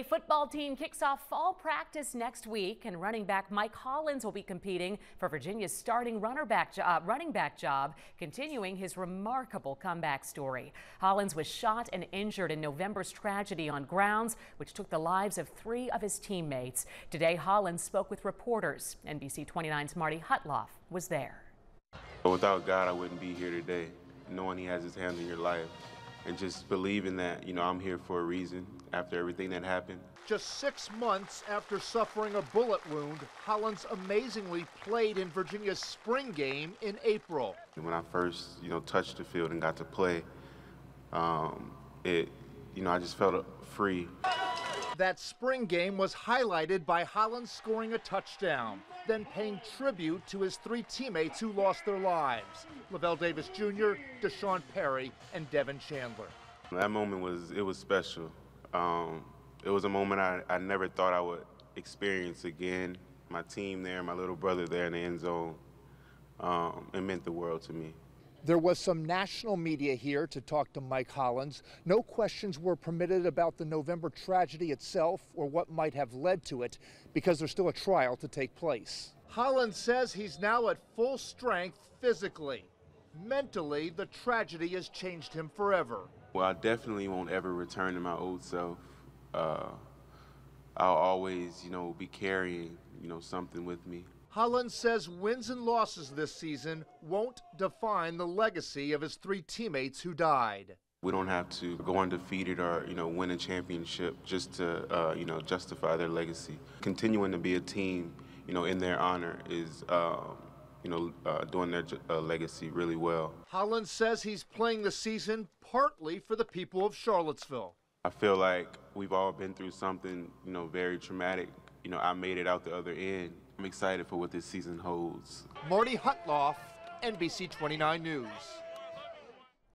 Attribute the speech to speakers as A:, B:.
A: A football team kicks off fall practice next week, and running back Mike Hollins will be competing for Virginia's starting back uh, running back job, continuing his remarkable comeback story. Hollins was shot and injured in November's tragedy on grounds, which took the lives of three of his teammates. Today, Hollins spoke with reporters. NBC 29's Marty Hudtloff was there.
B: Without God, I wouldn't be here today, knowing He has His hand in your life and just believing that, you know, I'm here for a reason after everything that happened.
C: Just six months after suffering a bullet wound, Hollins amazingly played in Virginia's spring game in April.
B: When I first, you know, touched the field and got to play, um, it, you know, I just felt free.
C: That spring game was highlighted by Hollins scoring a touchdown, then paying tribute to his three teammates who lost their lives Lavel Davis Jr., D'Sean Perry, and Devin Chandler.
B: That moment was, it was special. Um, it was a moment I, I never thought I would experience again. My team there, my little brother there in the end zone, um, it meant the world to me.
C: There was some national media here to talk to Mike Hollins. No questions were permitted about the November tragedy itself or what might have led to it because there's still a trial to take place. Hollins says he's now at full strength physically. Mentally, the tragedy has changed him forever.
B: Well, I definitely won't ever return to my old self. Uh, I'll always, you know, be carrying, you know, something with me.
C: Hollins says wins and losses this season won't define the legacy of his three teammates who died.
B: We don't have to go undefeated or you know win a championship just to uh, you know justify their legacy. Continuing to be a team, you know, in their honor is. Uh, you know, uh, doing their uh, legacy really well.
C: Hollins says he's playing the season partly for the people of Charlottesville.
B: I feel like we've all been through something, you know, very traumatic. You know, I made it out the other end. I'm excited for what this season holds.
C: Marty Hudtloff, NBC 29 News.